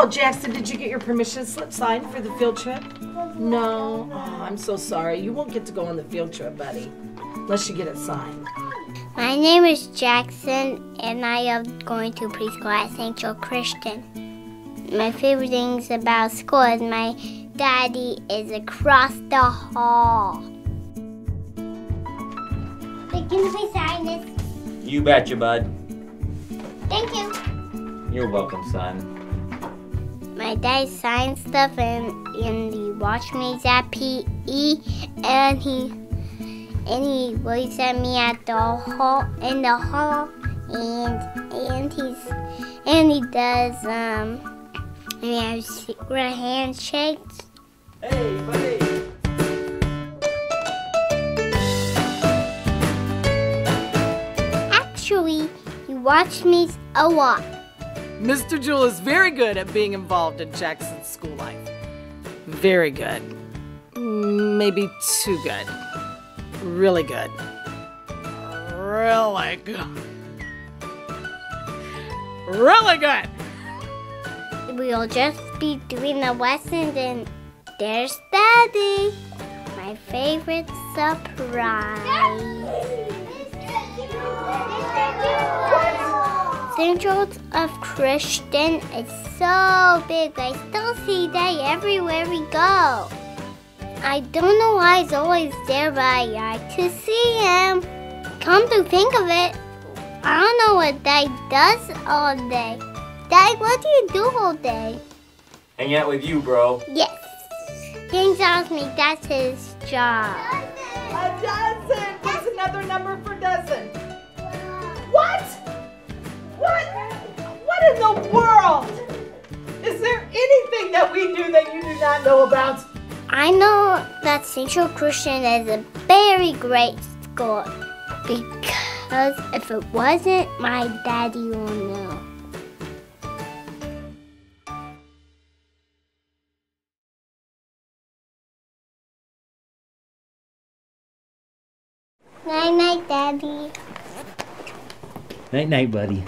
Oh, Jackson, did you get your permission slip signed for the field trip? No. Oh, I'm so sorry. You won't get to go on the field trip, buddy, unless you get it signed. My name is Jackson, and I am going to preschool at St. Joe Christian. My favorite things about school is my daddy is across the hall. Wait, can we sign this? You betcha, bud. Thank you. You're welcome, son. My dad signs stuff and and he watched me at PE and he and he waves at me at the hall in the hall and and he's and he does um and we have secret handshakes. Hey, buddy. Actually, he watched me a lot. Mr. Jewell is very good at being involved in Jackson's school life. Very good. Maybe too good. Really good. Really good. Really good. We'll just be doing the lessons and there's Daddy. My favorite surprise. St. George of Christian is so big. I still see that everywhere we go. I don't know why he's always there, but I like to see him. Come to think of it, I don't know what Dad does all day. Dad, what do you do all day? Hang out with you, bro. Yes. Hangs out with me, that's his job. A dozen. What's another number for dozen? That that you do not know about? I know that Central Christian is a very great school because if it wasn't, my daddy will know. Night night, Daddy. Night, night, buddy.